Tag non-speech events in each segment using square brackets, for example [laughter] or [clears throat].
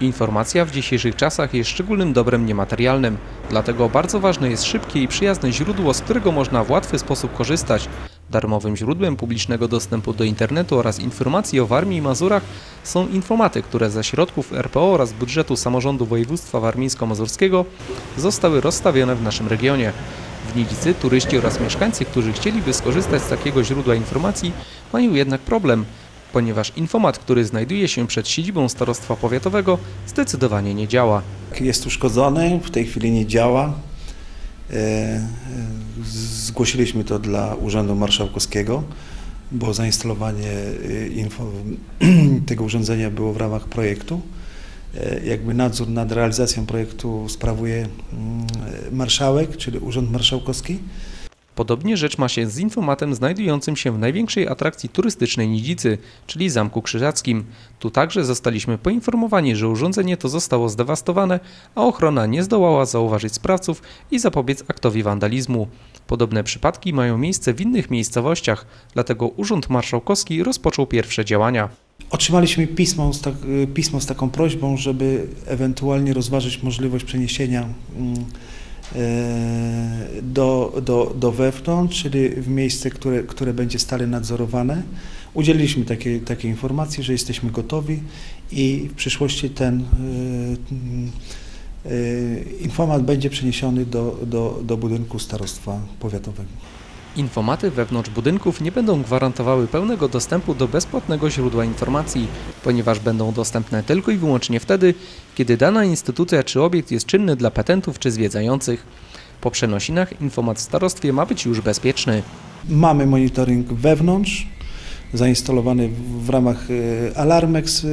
Informacja w dzisiejszych czasach jest szczególnym dobrem niematerialnym, dlatego bardzo ważne jest szybkie i przyjazne źródło, z którego można w łatwy sposób korzystać. Darmowym źródłem publicznego dostępu do internetu oraz informacji o Warmii i Mazurach są informaty, które ze środków RPO oraz budżetu samorządu województwa warmińsko-mazurskiego zostały rozstawione w naszym regionie. W Nidzicy turyści oraz mieszkańcy, którzy chcieliby skorzystać z takiego źródła informacji, mają jednak problem, ponieważ infomat, który znajduje się przed siedzibą starostwa powiatowego, zdecydowanie nie działa. Jest uszkodzony, w tej chwili nie działa. E, e, Zgłosiliśmy to dla Urzędu Marszałkowskiego, bo zainstalowanie e, info, [clears throat] tego urządzenia było w ramach projektu. Jakby nadzór nad realizacją projektu sprawuje mm, marszałek, czyli Urząd Marszałkowski. Podobnie rzecz ma się z infomatem znajdującym się w największej atrakcji turystycznej Nidzicy, czyli Zamku Krzyżackim. Tu także zostaliśmy poinformowani, że urządzenie to zostało zdewastowane, a ochrona nie zdołała zauważyć sprawców i zapobiec aktowi wandalizmu. Podobne przypadki mają miejsce w innych miejscowościach, dlatego Urząd Marszałkowski rozpoczął pierwsze działania. Otrzymaliśmy pismo z, tak, pismo z taką prośbą, żeby ewentualnie rozważyć możliwość przeniesienia mm, e, do, do, do wewnątrz, czyli w miejsce, które, które będzie stale nadzorowane. Udzieliliśmy takiej, takiej informacji, że jesteśmy gotowi i w przyszłości ten e, e, informat będzie przeniesiony do, do, do budynku starostwa powiatowego. Infomaty wewnątrz budynków nie będą gwarantowały pełnego dostępu do bezpłatnego źródła informacji, ponieważ będą dostępne tylko i wyłącznie wtedy, kiedy dana instytucja czy obiekt jest czynny dla petentów czy zwiedzających. Po przenosinach infomat w starostwie ma być już bezpieczny. Mamy monitoring wewnątrz, zainstalowany w- ramach e, Alarmex. e,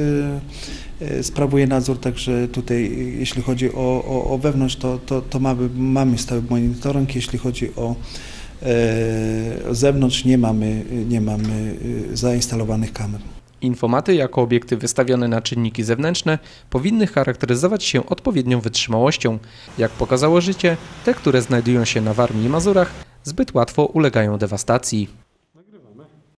e, Sprawuje nadzór, także tutaj jeśli chodzi o, o, o wewnątrz, to, to, to mamy, mamy stały monitoring. Jeśli chodzi o, e, o zewnątrz, nie mamy, nie mamy e, zainstalowanych kamer. Informaty jako obiekty wystawione na czynniki zewnętrzne powinny charakteryzować się odpowiednią wytrzymałością. Jak pokazało życie, te, które znajdują się na Warmii i Mazurach, zbyt łatwo ulegają dewastacji.